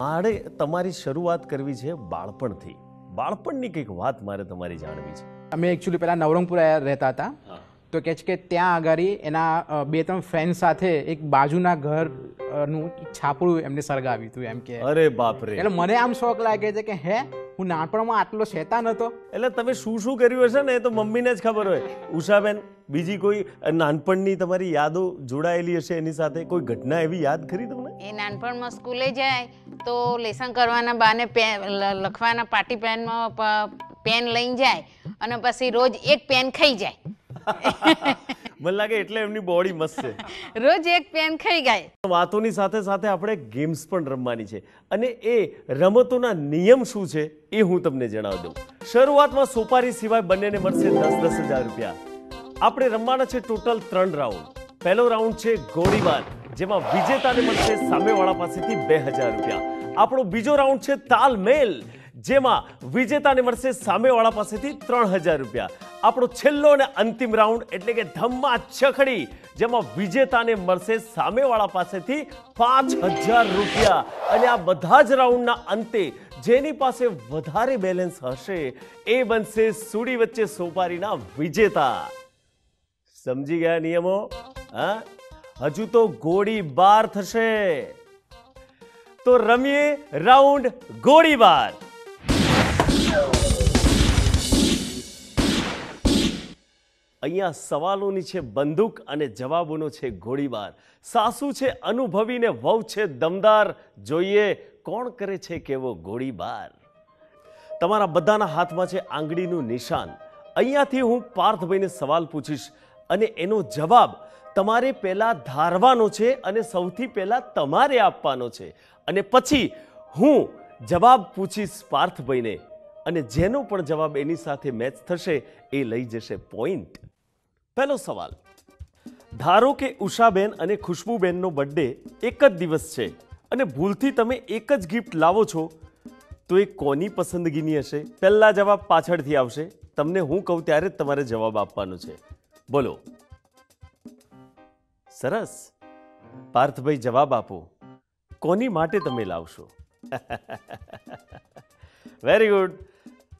મારે તમારી શરૂઆત કરવી છે બાળપણથી. બાળપણની કંઈક વાત મારે તમારી જાણવી છે. અમે એકચ્યુઅલી પહેલાં નવરંગપુર રહેતા હતા. તો કહે છે કે ત્યાં આગળ એના બે ત્રણ ફ્રેન્ડ સાથે એક બાજુના ઘર છાપરું નું છાપડું એમને સળગાવ્યું હતું એમ કે. અરે બાપરે. એટલે મને આમ શોખ લાગે છે કે હે હું નાનપણમાં આટલો શેતાન હતો. એટલે તમે શું શું કર્યું હશે ને એ તો મમ્મીને જ ખબર હોય. ઉષાબેન બીજી કોઈ નાનપણની તમારી યાદો જોડાયેલી હશે એની સાથે? કોઈ ઘટના એવી યાદ ખરી તમને? એ નાનપણમાં સ્કૂલે જાય તો લેસન કરવાના બાને પેન લખવાના પાટી પેનમાં પેન લઈને જાય અને પછી રોજ એક પેન ખાઈ જાય. મને લાગે એટલે એમની બોડી મસ્ત છે. રોજ એક પેન ખાઈ જાય વાતોની સાથે સાથે આપણે ગેમ્સ પણ રમવાની છે. અને એ રમતોના નિયમ શું છે એ હું તમને જણાવી દઉં. શરૂઆતમાં સોપારી સિવાય બંનેને મળશે દસ દસ હજાર રૂપિયા. આપણે રમવાના છે ટોટલ ત્રણ રાઉન્ડ પહેલો રાઉન્ડ છે ગોળીબાર જેમાં વિજેતાને મળશે સામેવાળા પાસેથી બે હજાર રૂપિયા. આપણો બીજો રાઉન્ડ છે તાલમેલ જેમાં વિજેતાને મળશે સામેવાળા પાસેથી ત્રણ હજાર રૂપિયા. આપણો છેલ્લો અને અંતિમ રાઉન્ડ એટલે કે ધમ્મા ચખડી જેમાં વિજેતાને મળશે સામેવાળા પાસેથી પાંચ હજાર રૂપિયા. અને આ બધા જ રાઉન્ડના અંતે જેની પાસે વધારે બેલેન્સ હશે, એ બનશે સુડી વચ્ચે સોપારીના વિજેતા. સમજી ગયા નિયમો? હા? હજુ તો ગોળી બાર થશે. તો રમીએ રાઉન્ડ ગોળીબાર. અહીંયા સવાલોની છે બંદૂક અને જવાબોનો છે ગોળીબાર. સાસુ છે અનુભવીને, વહુ છે દમદાર. જોઈએ કોણ કરે છે કેવો ગોળીબાર? તમારા બધાના હાથમાં છે આંગળીનું નિશાન. અહીંયાથી હું પાર્થભાઈને સવાલ પૂછીશ અને એનો જવાબ તમારે પહેલાં ધારવાનો છે અને સૌથી પહેલાં તમારે આપવાનો છે. અને પછી હું જવાબ પૂછીશ પાર્થભાઈને અને જેનો પણ જવાબ એની સાથે મેચ થશે એ લઈ જશે પોઈન્ટ પહેલો સવાલ. ધારો કે ઉષાબેન અને ખુશ્બુબેનનો બર્થડે એક જ દિવસ છે અને ભૂલથી તમે એક જ ગિફ્ટ લાવો છો, તો એ કોની પસંદગીની હશે? પહેલા જવાબ પાછળથી આવશે. તમને હું કહું ત્યારે જ તમારે જવાબ આપવાનો છે. બોલો. સરસ. પાર્થભાઈ જવાબ આપો. કોની માટે તમે લાવશો? વેરી ગુડ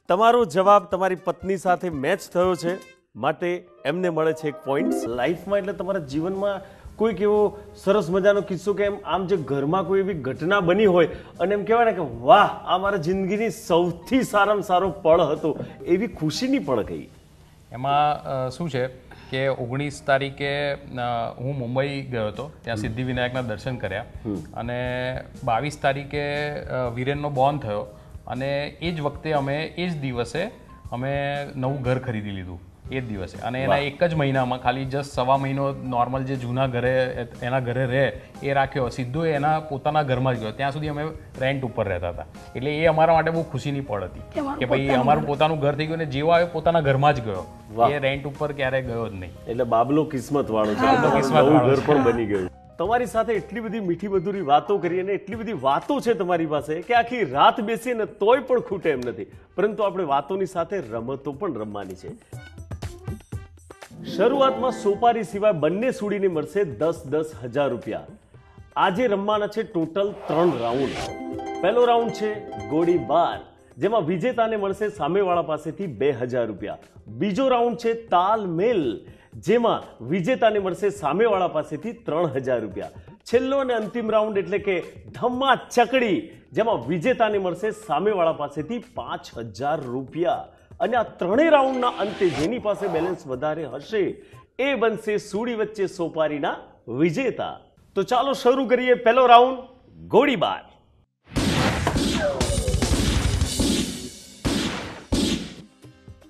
તમારો જવાબ તમારી પત્ની સાથે મેચ થયો છે. માટે એમને મળે છે એક પોઈન્ટ લાઈફમાં એટલે તમારા જીવનમાં કોઈક એવો સરસ મજાનો કિસ્સો કે એમ આમ જે ઘરમાં કોઈ એવી ઘટના બની હોય અને એમ કહેવાય ને કે વાહ આ મારા જિંદગીની સૌથી સારામાં સારો પળ હતો. એવી ખુશીની પળ ગઈ એમાં શું છે કે ઓગણીસ તારીખે હું મુંબઈ ગયો હતો. ત્યાં સિદ્ધિવિનાયકના દર્શન કર્યા. અને બાવીસ તારીખે વીરેનનો વિરેનનો બોર્ન થયો. અને એ જ વખતે અમે એ જ દિવસે અમે નવું ઘર ખરીદી લીધું. એ જ દિવસે. અને એના એક જ મહિનામાં ખાલી જસ્ટ સવા મહિનો નોર્મલ જે જૂના ઘરે એના ઘરે રહે એ રાખ્યો. સીધો એના પોતાના ઘરમાં જ ગયો. ત્યાં સુધી અમે રેન્ટ ઉપર રહેતા હતા. એટલે એ અમારા માટે બહુ ખુશીની પળ હતી. કે ભાઈ અમારું પોતાનું ઘર થઈ ગયું ને જેવો આવ્યો પોતાના ઘરમાં જ ગયો. એ રેન્ટ ઉપર ક્યારેય ગયો જ નહીં. એટલે બાબલો કિસ્મત વાળો છે કિસ્મત ઘર પણ બની ગયું. તમારી સાથે એટલી બધી મીઠી મધુરી વાતો કરી અને એટલી બધી વાતો છે તમારી પાસે કે આખી રાત બેસીને તોય પણ ખૂટે એમ નથી. પરંતુ આપણે વાતોની સાથે રમતો પણ રમવાની છે. શરૂઆતમાં સોપારી સિવાય બંને સુડીને મળશે દસ દસ હજાર રૂપિયા. આજે રમવાના છે ટોટલ ત્રણ રાઉન્ડ. પહેલો રાઉન્ડ છે ગોળીબાર જેમાં વિજેતાને મળશે સામેવાળા પાસેથી બે હજાર રૂપિયા. બીજો રાઉન્ડ છે તાલમેલ, જેમાં વિજેતાને મળશે સામેવાળા પાસેથી ત્રણ હજાર રૂપિયા. છેલ્લો અને અંતિમ રાઉન્ડ એટલે કે ધમ્મા ચકડી જેમાં વિજેતાને મળશે સામેવાળા પાસેથી પાંચ હજાર રૂપિયા. અને આ ત્રણેય રાઉન્ડના અંતે જેની પાસે બેલેન્સ વધારે હશે, એ બનશે સુડી વચ્ચે સોપારીના વિજેતા. તો ચાલો શરૂ કરીએ પહેલો રાઉન્ડ, ગોળીબાર.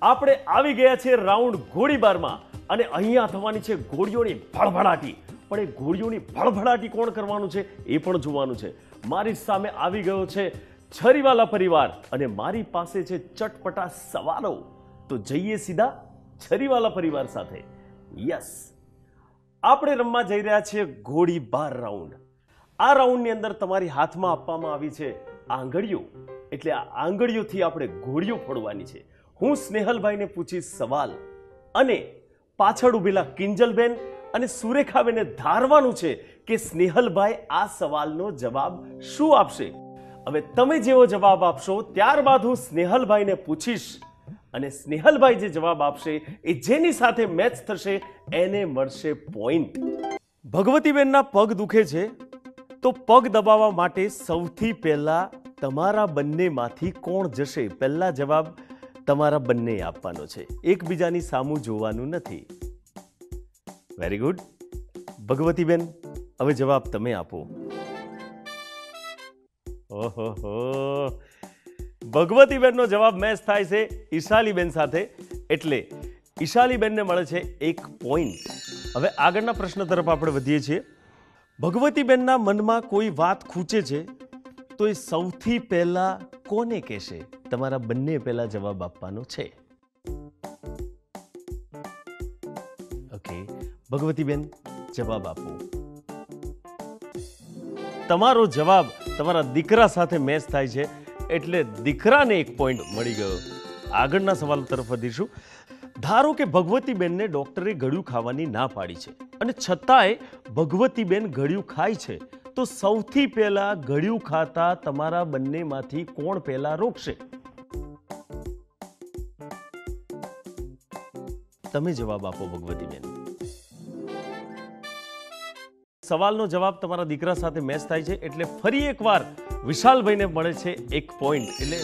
આપણે આવી ગયા છે રાઉન્ડ ગોળીબારમાં અને અહીંયા થવાની છે ગોળીઓની ભળભળાટી. પણ એ ગોળીઓની ભળભળાટી કોણ કરવાનું છે એ પણ જોવાનું છે. મારી સામે આવી ગયો છે છરીવાલા પરિવાર અને મારી પાસે છે ચટપટા સવાલો, તો જઈએ સીધા છરીવાલા પરિવાર સાથે. યસ આપણે રમવા જઈ રહ્યા છીએ ગોળીબાર રાઉન્ડ આ રાઉન્ડની અંદર તમારી હાથમાં આપવામાં આવી છે આંગળીઓ. એટલે આ આંગળીઓથી આપણે ઘોડીઓ ફોડવાની છે. હું સ્નેહલભાઈને પૂછીશ સવાલ. અને પાછળ ઉભેલા કિંજલબેન અને સુરેખાબેને ધારવાનું છે કે સ્નેહલભાઈ આ સવાલનો જવાબ શું આપશે? હવે તમે જેવો જવાબ આપશો, ત્યારબાદ હું સ્નેહલભાઈને પૂછીશ. અને સ્નેહલભાઈ જે જવાબ આપશે, એ જેની સાથે મેચ થશે, એને મળશે પોઈન્ટ ભગવતીબેનના પગ દુખે છે, તો પગ દબાવવા માટે સૌથી પહેલા તમારા બંનેમાંથી કોણ જશે? પહેલા જવાબ તમારા બંને આપવાનો છે. એકબીજાની સામું જોવાનું નથી. વેરી ગુડ ભગવતીબેન, હવે જવાબ તમે આપો. ઓહો ભગવતીબેનનો જવાબ મેચ થાય છે ઈશાલીબેન સાથે, એટલે ઈશાલીબેનને મળે છે એક પોઈન્ટ હવે આગળના પ્રશ્ન તરફ આપણે વધીએ છીએ. ભગવતીબેનના મનમાં કોઈ વાત ખૂચે છે? તો એ સૌથી પહેલાં કોને કહેશે? તમારા બંને પહેલાં જવાબ આપવાનો છે. ઓકે ભગવતીબેન, જવાબ આપો. તમારો જવાબ તમારા દીકરા સાથે મેચ થાય છે. એટલે દીકરાને એક પોઈન્ટ મળી ગયો. આગળના સવાલ તરફ વધીશું. ધારો કે ભગવતીબેનને ડૉક્ટરે ગળ્યું ખાવાની ના પાડી છે અને છતાંય ભગવતીબેન ગળ્યું ખાય છે, તો સૌથી પહેલા ગળ્યું ખાતા તમારા બંનેમાંથી કોણ પહેલા રોકશે? તમે જવાબ આપો ભગવતીબેન. સવાલનો જવાબ તમારા દીકરા સાથે મેચ થાય છે એટલે ફરી એકવાર વિશાલભાઈને મળે છે એક પોઈન્ટ એટલે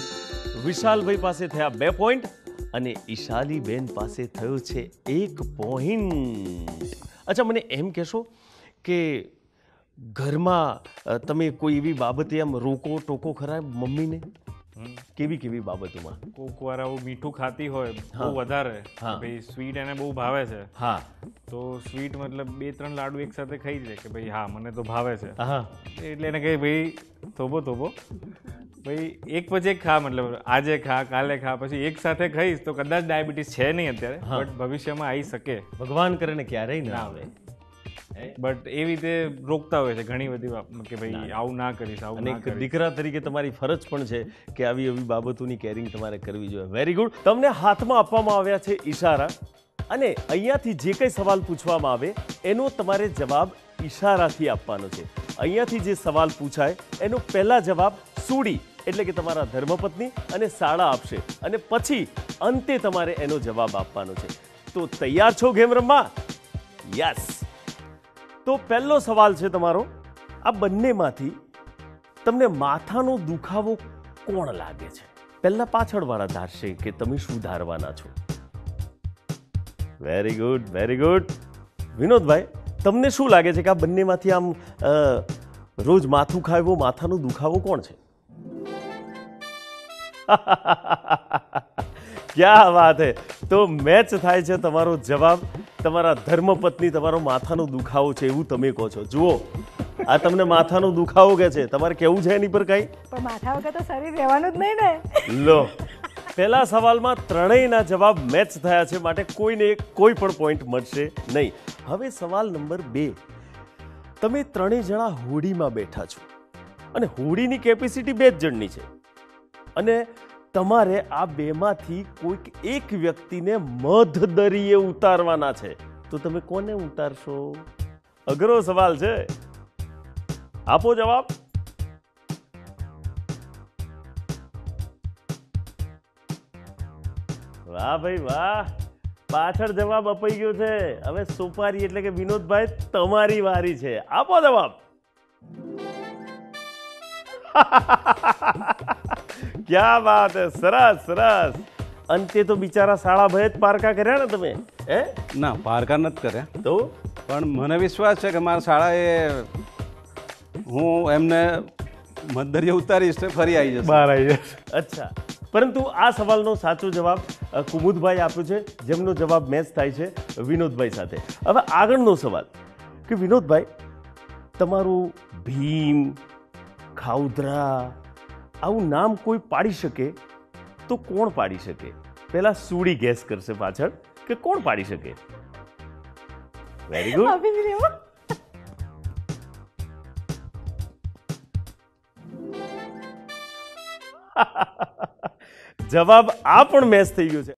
વિશાલભાઈ પાસે થયા બે પોઈન્ટ અને ઈશાલીબેન પાસે થયો છે એક પોઈન્ટ અચ્છા, મને એમ કહેશો કે ઘરમાં તમે કોઈ એવી બાબતે આમ રોકો ટોકો ખરા મમ્મીને? કેવી કેવી બાબતોમાં? કોક વાર આવું મીઠું ખાતી હોય બહુ વધારે. ભાઈ સ્વીટ એને બહુ ભાવે છે. હા. તો સ્વીટ મતલબ બે ત્રણ લાડુ એક સાથે ખાઈ લે કે ભાઈ હા મને તો ભાવે છે. એટલે એને કહે ભાઈ થોભો થોભો. ભાઈ એક પછી એક ખા મતલબ આજે ખા કાલે ખા પછી એક સાથે ખાઈશ તો કદાચ ડાયાબિટીસ છે નહીં અત્યારે બટ ભવિષ્યમાં આવી શકે. ભગવાન કરે ને ક્યારેય ના આવે. બટ એવી રીતે રોકતા હોય છે ઘણી બધી કે ભાઈ આવું ના કરીશ આવું અને એક દીકરા તરીકે તમારી ફરજ પણ છે કે આવી એવી બાબતોની કેરિંગ તમારે કરવી જોઈએ. વેરી ગુડ તમને હાથમાં આપવામાં આવ્યા છે ઈશારા અને અહીંયાથી જે કંઈ સવાલ પૂછવામાં આવે એનો તમારે જવાબ ઈશારાથી આપવાનો છે. અહીંયાથી જે સવાલ પૂછાય એનો પહેલા જવાબ સુડી એટલે કે તમારા ધર્મપત્ની અને શાળા આપશે. અને પછી અંતે તમારે એનો જવાબ આપવાનો છે. તો તૈયાર છો ગેમ રમવા? યસ તો પહેલો સવાલ છે તમારો. આ બંનેમાંથી તમને માથાનો દુખાવો કોણ લાગે છે? પહેલા પાછળવાળા ધારશે કે તમે શું ધારવાના છો. Very good very good Vinodbhai તમને શું લાગે છે કે આ બંનેમાંથી આમ રોજ માથું ખાવું માથાનો દુખાવો કોણ છે? ક્યા વાત હે. તો મેચ થાય છે તમારો જવાબ. તમારા ધર્મપત્ની તમારો માથાનો દુખાવો છે એવું તમે કહો છો. જુઓ આ તમને માથાનો દુખાવો કે છે? તમારે કેવું છે એની પર કઈ? પણ માથા વગર તો શરીર રહેવાનું જ નહીં ને. લો પહેલા સવાલમાં ત્રણેયના જવાબ મેચ થયા છે માટે કોઈને કોઈ પણ પોઈન્ટ મળશે નહીં. હવે સવાલ નંબર બે. તમે ત્રણેય જણા હોડીમાં બેઠા છો અને હોડીની કેપેસિટી બે જ જણની છે. અને તમારે આ બેમાંથી કોઈક એક વ્યક્તિને મધ દરિયે ઉતારવાના છે. તો તમે કોને ઉતારશો? અઘરો સવાલ છે. આપો જવાબ. વાહ ભાઈ વાહ. પાછળ જવાબ અપાઈ ગયો છે. હવે સોપારી એટલે કે વિનોદભાઈ, તમારી વારી છે. આપો જવાબ. ક્યાં વાત સરસ સરસ. અંતે તો બિચારા સાળા ભય જ પારકા કર્યા ને તમે હે? ના પારકા નથી કર્યા. તો? પણ મને વિશ્વાસ છે કે મારા શાળાએ હું એમને મધદરિયે ઉતારીશ તો ફરી આવી જશે. બહાર આવી જશે. અચ્છા. પરંતુ આ સવાલનો સાચો જવાબ કુમુદભાઈ આપ્યો છે જેમનો જવાબ મેચ થાય છે વિનોદભાઈ સાથે. હવે આગળનો સવાલ કે વિનોદભાઈ તમારું ભીમ ખાઉધરા આવું નામ કોઈ પાડી શકે તો કોણ પાડી શકે? પહેલાં સુડી ગેસ કરશે પાછળ કે કોણ પાડી શકે? Very good. જવાબ આ પણ મેચ થઈ ગયો છે.